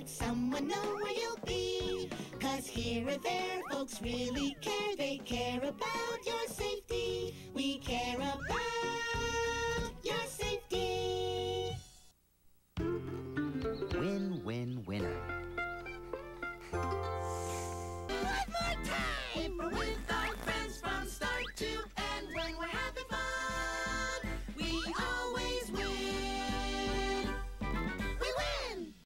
Let someone know where you'll be. Cause here or there, folks really care. They care about your safety. We care about your safety. Win, win, winner.